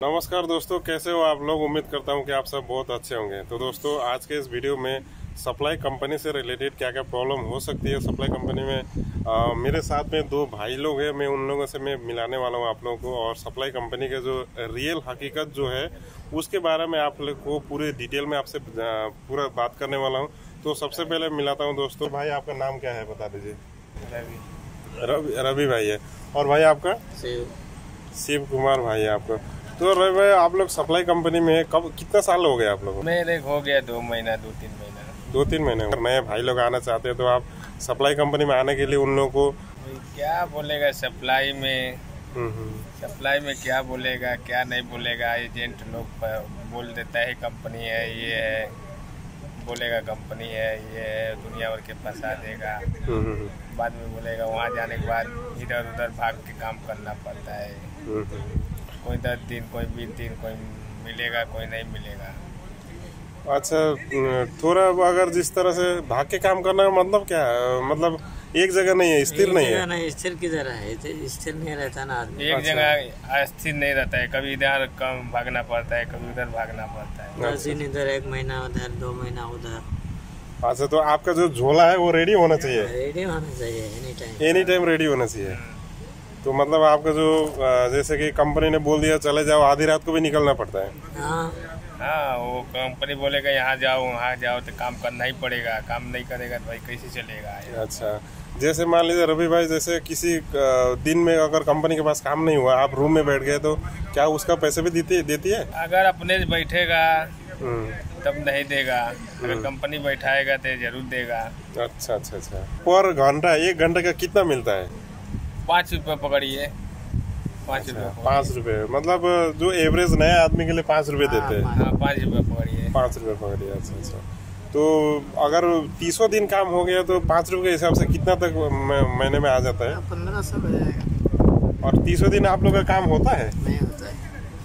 नमस्कार दोस्तों कैसे हो आप लोग? उम्मीद करता हूँ कि आप सब बहुत अच्छे होंगे। तो दोस्तों आज के इस वीडियो में सप्लाई कंपनी से रिलेटेड क्या क्या प्रॉब्लम हो सकती है सप्लाई कंपनी में? आ, मेरे साथ में दो भाई लोग हैं मैं उन लोगों से मैं मिलाने वाला हूँ आप लोगों को। और सप्लाई कंपनी के जो रियल हकीकत जो है उसके बारे में आप लोग को पूरे डिटेल में आपसे पूरा बात करने वाला हूँ। तो सबसे पहले मिलाता हूँ दोस्तों भाई आपका नाम क्या है बता दीजिए। रवि। रवि भाई है। और भाई आपका? शिव कुमार भाई है आपका। तो रवि भाई आप लोग सप्लाई कंपनी में कब कितना साल हो गया आप लोग मेरे हो गया दो महीना दो तीन महीना। दो तीन महीने अगर नए भाई लोग आना चाहते हैं तो आप सप्लाई कंपनी में आने के लिए उन लोगों को क्या बोलेगा सप्लाई में? हम्म, हम्म। सप्लाई में क्या बोलेगा क्या नहीं बोलेगा? एजेंट लोग बोल देता है कंपनी है ये है। बोलेगा कंपनी है ये है दुनिया भर के फंसा देगा। हम्म, बाद में बोलेगा वहाँ जाने के बाद इधर उधर भाग के काम करना पड़ता है। कोई दस दिन कोई बीस दिन कोई मिलेगा कोई नहीं मिलेगा। अच्छा थोड़ा अगर जिस तरह से भाग के काम करना का मतलब क्या है? मतलब एक जगह नहीं है स्थिर नहीं है? नहीं स्थिर की जगह है। स्थिर नहीं रहता ना आदमी। एक अच्छा। जगह स्थिर नहीं रहता है। कभी इधर कम भागना पड़ता है कभी उधर भागना पड़ता है। दस दिन इधर एक महीना उधर दो महीना उधर। अच्छा तो आपका जो झोला है वो रेडी होना चाहिए? रेडी होना चाहिए any time any time ready होना चाहिए। तो मतलब आपका जो जैसे कि कंपनी ने बोल दिया चले जाओ आधी रात को भी निकलना पड़ता है। हाँ, हाँ वो कंपनी बोलेगा यहाँ जाओ वहाँ जाओ तो काम करना ही पड़ेगा काम नहीं करेगा तो भाई कैसे चलेगा? अच्छा। जैसे मान लीजिए रवि भाई जैसे किसी दिन में अगर कंपनी के पास काम नहीं हुआ आप रूम में बैठ गए तो क्या उसका पैसे भी देती देती है? अगर अपने बैठेगा हम्म। तब नहीं देगा। अगर हम्म। कंपनी बैठाएगा तो ज़रूर देगा। अच्छा अच्छा अच्छा। पर घंटा एक घंटे का कितना मिलता है? पाँच रुपये पकड़िए। पाँच रुपये पाँच रुपये। मतलब जो एवरेज नए आदमी के लिए पाँच रुपये देते हैं। हाँ, पाँच रुपये पकड़िए। पाँच रुपये पकड़िए अच्छा अच्छा। तो अगर तीसों दिन काम हो गया तो पाँच रुपये के हिसाब से कितना तक महीने में आ जाता है? पंद्रह सौ हो जाएगा। और तीसों दिन आप लोग का काम होता है? नहीं होता है।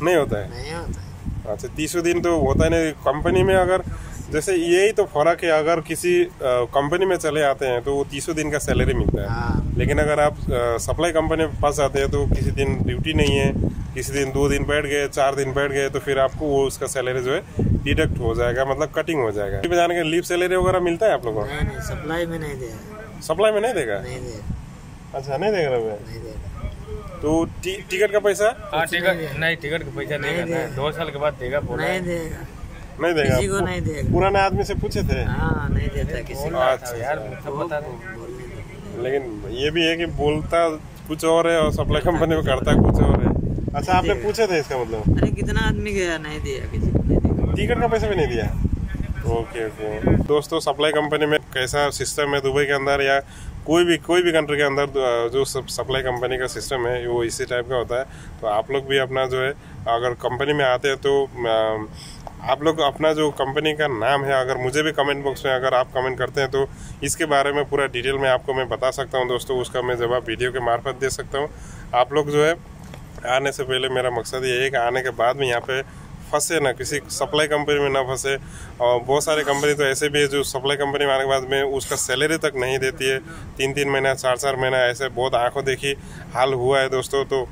नहीं होता है? नहीं होता है। अच्छा तीसों दिन तो होता है नहीं। कंपनी में अगर जैसे यही तो फ़र्क है अगर किसी कंपनी में चले आते हैं तो वो तीसों दिन का सैलरी मिलता है। हाँ। लेकिन अगर आप सप्लाई कंपनी में फंस आते हैं तो किसी दिन ड्यूटी नहीं है किसी दिन दो दिन बैठ गए चार दिन बैठ गए तो फिर आपको वो उसका सैलरी जो है डिडक्ट हो जाएगा मतलब कटिंग हो जाएगा। में जाने के लीव सैलरी वगैरह मिलता है आप लोगों को? सप्लाई में नहीं देगा। सप्लाई में नहीं देगा? अच्छा नहीं देगा रहे तो टिकट का पैसा? हाँ टिकट नहीं टिकट का पैसा नहीं दो साल के बाद देगा नहीं देगा। नहीं देगा। किसी को नहीं देगा। पुराने आदमी से पूछे थे। हाँ नहीं देता किसी को। अच्छा यार बता लेकिन ये भी है कि बोलता कुछ और है और सप्लाई कंपनी में करता कुछ और है। अच्छा आपने पूछे थे इसका मतलब? अरे कितना आदमी गया? नहीं दिया किसी को टिकट का पैसा भी नहीं दिया? Okay okay. दोस्तों सप्लाई कंपनी में कैसा सिस्टम है दुबई के अंदर या कोई भी कोई भी कंट्री के अंदर जो सब सप्लाई कंपनी का सिस्टम है, वो इसी टाइप का होता है। तो आप लोग भी अपना जो है, अगर कंपनी में आते हैं तो आप लोग अपना जो कंपनी का नाम है, अगर मुझे भी कमेंट बॉक्स में अगर आप कमेंट करते हैं तो इसके बारे में पूरा डिटेल में आपको मैं बता सकता हूँ दोस्तों। उसका मैं जवाब वीडियो के मार्फत दे सकता हूँ। आप लोग जो है, आने से पहले मेरा मकसद ये है कि आने के बाद में यहाँ पे फंसे ना, किसी सप्लाई कंपनी में ना फंसे। और बहुत सारे कंपनी तो ऐसे भी है जो सप्लाई कंपनी में आने के बाद में उसका सैलरी तक नहीं देती है। तीन तीन महीना चार चार महीना ऐसे बहुत आँखों देखी हाल हुआ है दोस्तों तो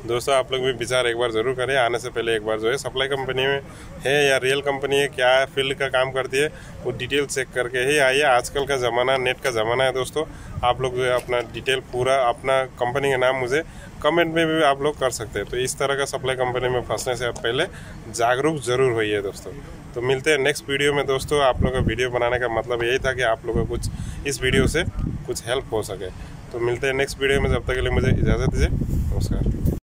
दोस्तों आप लोग भी विचार एक बार ज़रूर करें, आने से पहले एक बार जो है सप्लाई कंपनी में है या रियल कंपनी है, क्या फ़ील्ड का काम करती है, वो डिटेल चेक करके ही आइए। आजकल का ज़माना नेट का ज़माना है दोस्तों। आप लोग जो है अपना डिटेल पूरा, अपना कंपनी का नाम मुझे कमेंट में भी आप लोग कर सकते हैं। तो इस तरह का सप्लाई कंपनी में फंसने से आप पहले जागरूक ज़रूर होइए दोस्तों। तो मिलते हैं नेक्स्ट वीडियो में दोस्तों। आप लोग का वीडियो बनाने का मतलब यही था कि आप लोगों को कुछ इस वीडियो से कुछ हेल्प हो सके। तो मिलते हैं नेक्स्ट वीडियो में। जब तक के लिए मुझे इजाज़त दीजिए। नमस्कार।